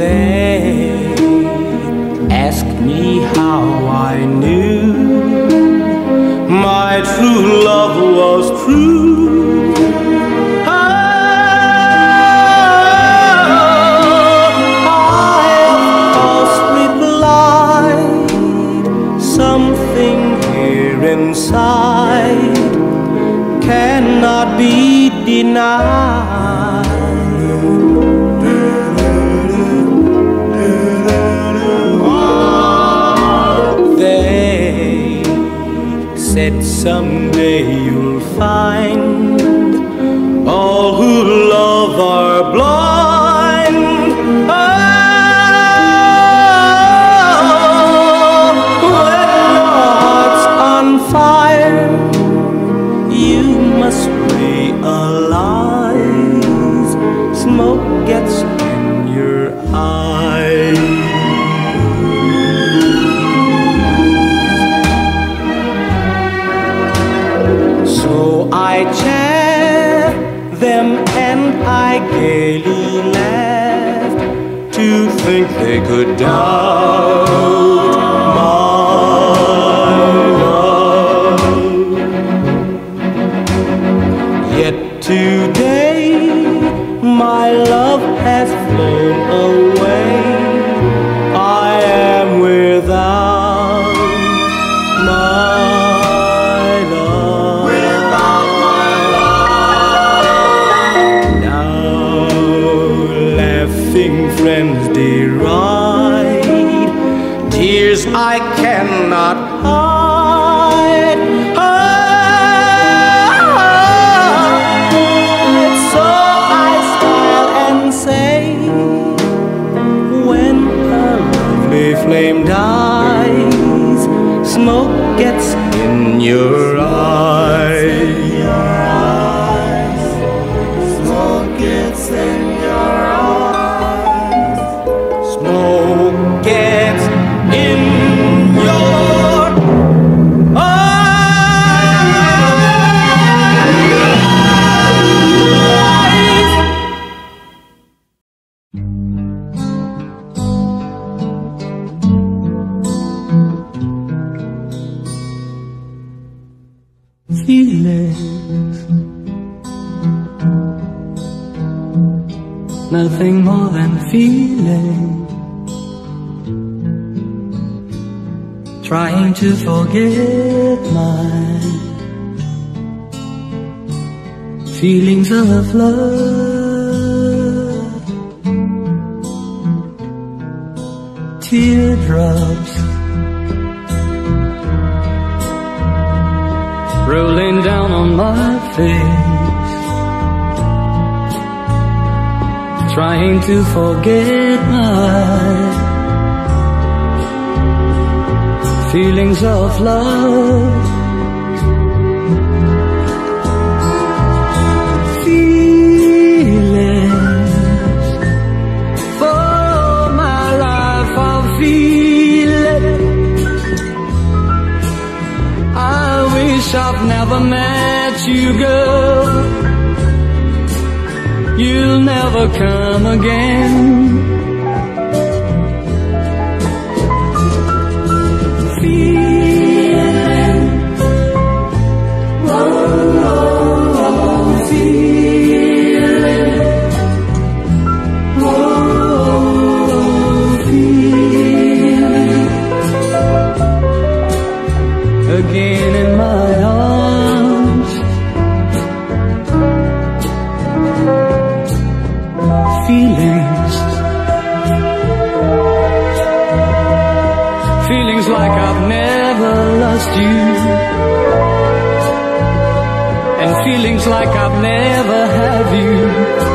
they ask me how I knew my true love was true. Ah, inside cannot be denied. Said someday you'll find all who love are blind. Oh, when your heart's on fire, you must realize smoke gets in your eyes. Gaily laughed to think they could doubt tears I cannot hide. Ah, hide. So I smile and say, when a lovely flame dies, smoke gets in your eyes. Feelings. Nothing more than feeling. Trying to forget my feelings of love. Teardrops rolling down on my face, trying to forget my feelings of love. Wish I've never met you, girl. You'll never come again. Feelings like I've never lost you, and feelings like I've never had you